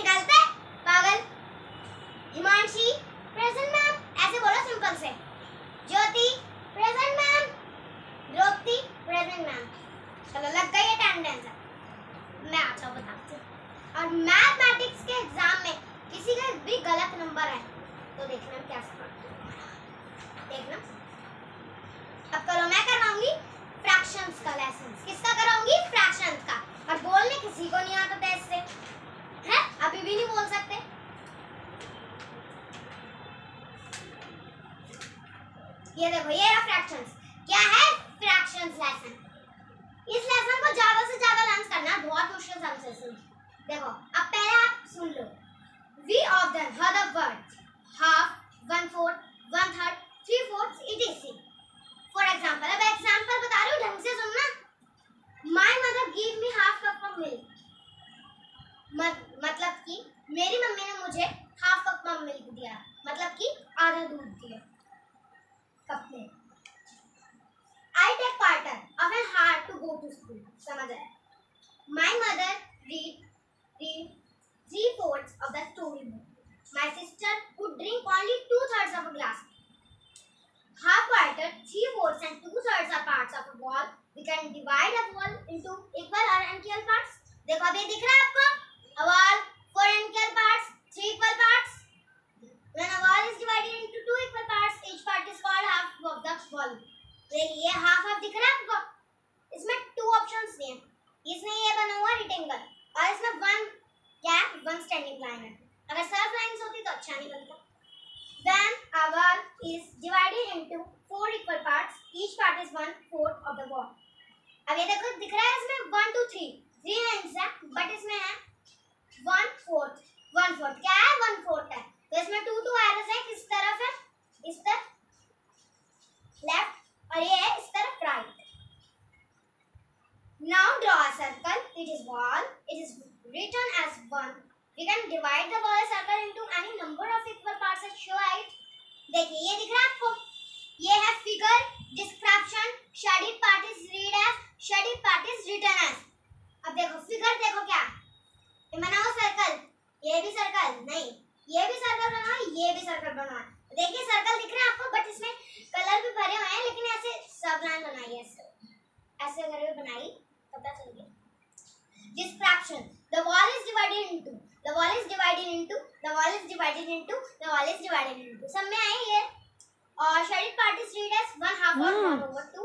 निकालता पागल। Himanshi present ma'am, ऐसे बोलो सिंपल से। Jyoti present ma'am. Draupadi present ma'am. चलो, लग गई अटेंडेंस मैं अच्छा बताती हूँ। और मैथमेटिक्स के एग्ज़ाम में किसी का भी गलत नंबर है तो देखना क्या देखना अब करो मैं करवाऊँगी फ्रैक्शंस का लेसन किसका कराऊँगी फ्रैक्शंस का और बोलने किसी को नहीं आता था इससे है अभी भी नहीं बोल सकते ये देखो, ये रहा फ्रैक्शंस क्या है फ्रैक्शंस लेसन इस लेसन को ज़्यादा से ज़्यादा लर्न करना बहुत मुश्किल समझ से देखो, अब पहले आप सुन लो। We of them hear the word half one fourth one third three fourth it is for example अब एग्जांपल बता रही हूँ, ढंग से सुनना। My mother give me half cup of milk मतलब कि मेरी मम्मी ने मुझे हाफ़ कप ऑफ़ मिल्क दिया। मतलब कि आधा दूध दिया कप में I take quarter of go to school समझ आया my mother read read three fourths of the story book. My sister would drink only two thirds of a glass. Half quarter, three fourths, and two thirds are parts of a wall. We can divide a wall into equal or unequal parts. देखो अभी दिख रहा है आपको a wall four unequal parts three equal parts when a wall is divided into two equal parts each part is called half of the wall देखिए half half दिख रहा है आपको इसमें two options दिए इसमें ये बना हुआ rectangle और इसमें one क्या है वन स्टैंडिंग लाइन है। अगर सर्फ लाइंस होती तो अच्छा नहीं बनता When a wall is divided into four equal parts, each part is one fourth of the wall. अब ये देखो दिख रहा है इसमें one two three three lines है बट इसमें है वन फोर्थ वन फोर्थ क्या है? वन फोर्थ है। तो इसमें टू टू एरोस है किस तरफ़ है? इस तरफ़ लेफ़्ट और ये है इस तरफ़ right Now draw a circle. It is wall. It is written as one. We can divide the wall circle into any number of equal parts and show it. देखिए, ये दिख रहा है आपको। ये है figure description shaded part is read as shaded part is written as अब देखो फिगर देखो क्या? ये बनाओ सर्कल ये भी सर्कल नहीं। ये भी सर्कल बनाओ, ये भी सर्कल बनाओ। देखिए सर्कल दिख रहा है आपको बट इसमें कलर भी भरे हुए हैं, लेकिन ऐसे सब लाइन बनाई है ऐसे। ऐसे करके बनाई पता चल गया the wall is divided into the wall is divided into the wall is divided into the wall is divided into सब में आए ये और shaded part is read as one half or one over two